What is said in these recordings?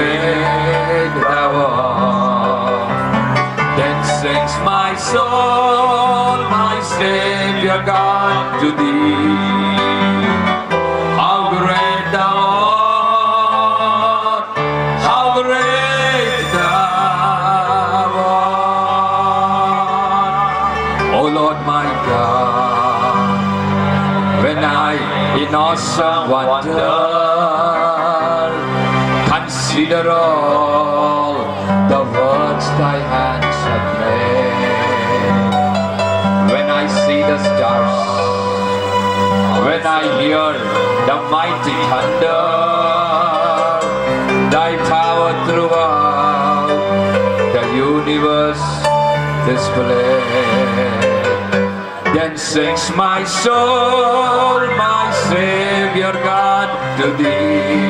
great thou art. Then sings my soul, my Savior God, to thee. How great thou art, how great thou art. O Lord my God, when I in awesome wonder consider all the works thy hands have made. When I see the stars, when I hear the mighty thunder, thy power throughout the universe display. Then sings my soul, my Savior God, to thee.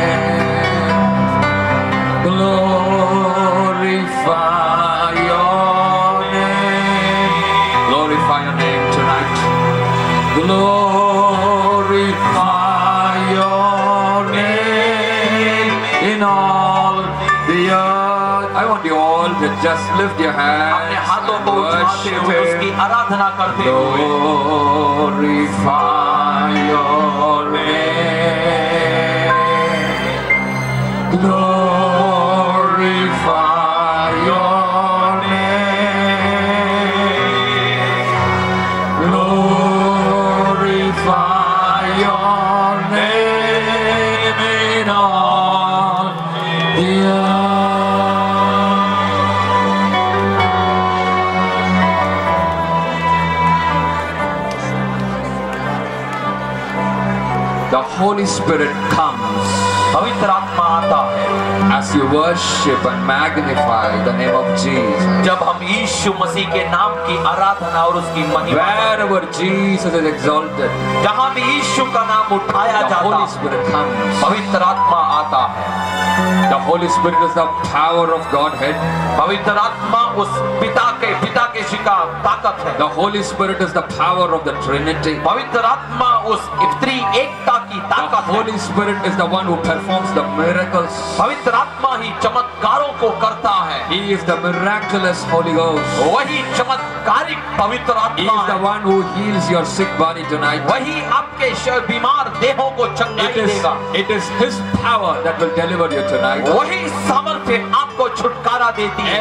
glorify your name. Your name tonight. Your name in all the. I want you all to just lift your hands. And glorify your name. Glorify The Holy Spirit comes पवित्र आत्मा आता है as you worship and magnify the name of Jesus. जब हम यीशु मसीह के नाम की आराधना और उसकी महिमा Wherever Jesus is exalted, जहाँ भी यीशु का नाम उठाया the Holy Spirit comes. पवित्र आत्मा आता है The Holy Spirit is the power of Godhead. पवित्र आत्मा उस पिता के पिता के शिका ताकत है The Holy Spirit is the power of the Trinity. पवित्र आत्मा उस इफ्त्री एकता की ताकत है Holy Spirit is the one who performs the miracles. पवित्र आत्मा ही चमत्कारों को करता है He is the miraculous Holy Ghost. वही चमत्कारिक पवित्र आत्मा is the है one who heals your sick body tonight. वही आपके बीमार देहों को चंगाई देगा it is His power that will deliver you tonight. वही सामर्थ्य आपको छुटकारा देती है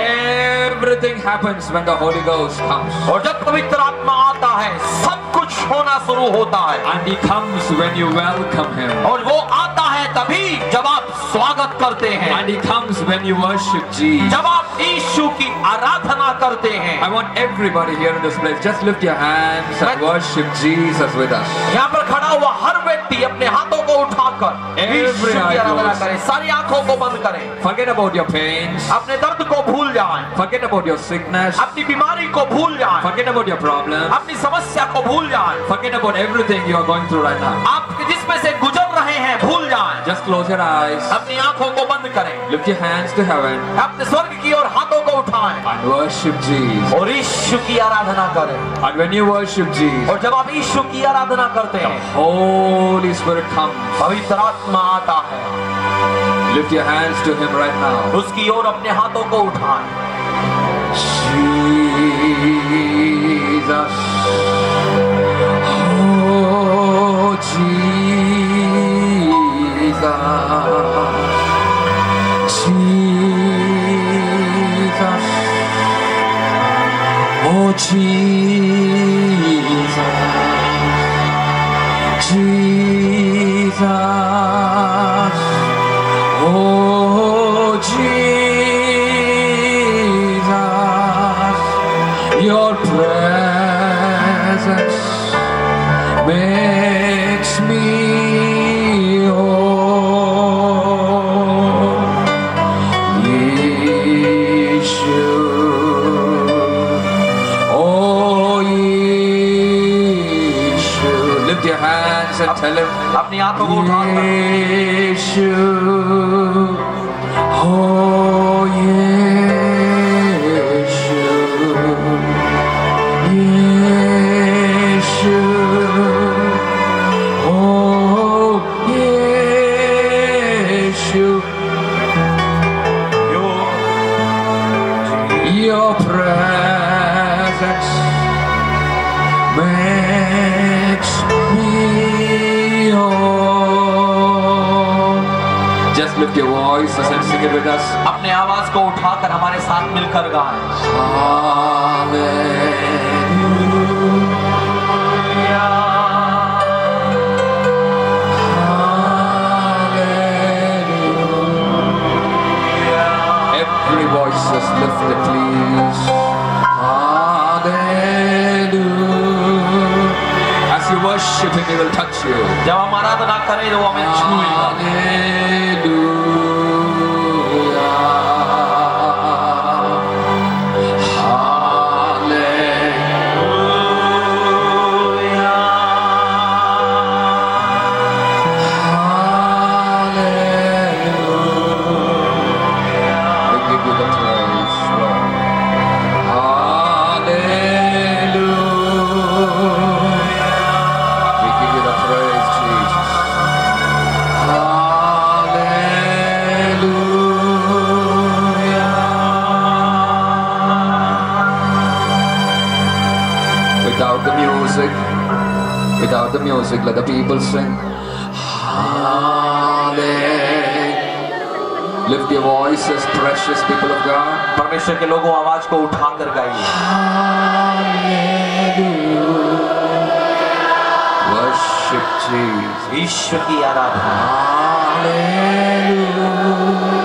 Everything happens when the Holy Ghost comes. और जब पवित्र आत्मा आता है सब कुछ होना शुरू होता है And He comes when you welcome Him. और वो आता है तभी जब आप स्वागत करते हैं And He comes when you worship Jesus. जब आप यीशु की आराधना करते हैं I want everybody here in this place, just lift your hands and worship Jesus with us. यहाँ पर खड़ा हुआ हर व्यक्ति अपने हाथों को उठाकर सारी आँखों को बंद करें। फकेट अबाउट योर पेन अपने दर्द को भूल जाएँ। फकेट अबाउट योर सिकनेस अपनी बीमारी को भूल जाएँ। फकेट अबाउट योर प्रॉब्लम अपनी समस्या को भूल जाएँ। Forget about everything you are going through right now आप जिसमें से गुजर रहे हैं भूल जाएँ। जस्ट क्लोज योर आईज अपनी आँखों को बंद करें। Lift your hands to heaven अपने स्वर्ग की ओर हाथों को उठाए। और ईश्व की आराधना करें। और जब आप ईश्व की आराधना करते हैं पवित्र आत्मा आता है। Lift your hands to him right now. उसकी ओर अपने हाथों को उठाए। 사 अपनी आंखों को उठाकर lift your voices and sing it with us. अपने आवाज़ को उठाकर हमारे साथ मिलकर गाएँ Every voice is lifted, please. Hallelujah. As you worship Him, He will touch you. जब हम आराधना करें तो वो हमें छूएगा music, let the people sing. Hallelujah. Lift your voices, precious people of God. परमेश्वर के लोगों आवाज को उठाकर गाइए Hallelujah. Worship Jesus. ईश्वर की आराधना Lift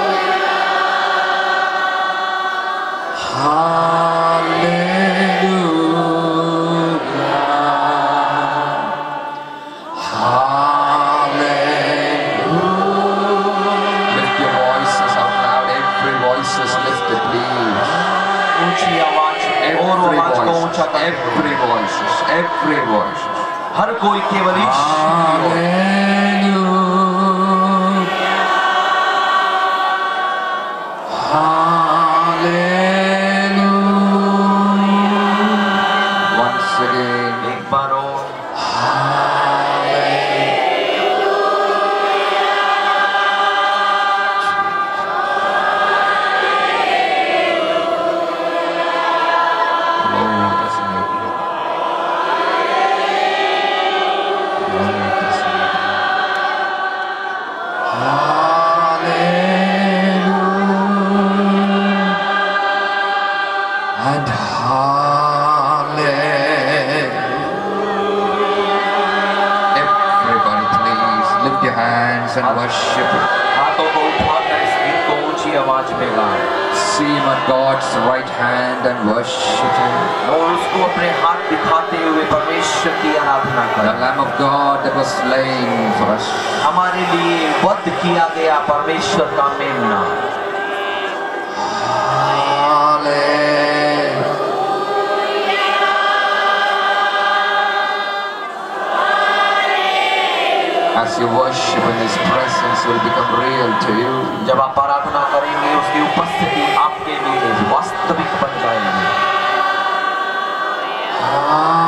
चाहता है एवरी वॉइस एवरी वॉइस हर कोई केवल ईश्वर। ऊँची आवाज़ में गाएँ See him at God's right hand and worship him. और उसको अपने हाथ दिखाते हुए परमेश्वर की आराधना The करें Lamb of God that was slain for us. हमारे लिए वध किया गया परमेश्वर का मेमना As you worship in His presence will become real to you. जब आप आराधना करेंगे उसकी उपस्थिति आपके लिए वास्तविक बन जाएगी Hallelujah.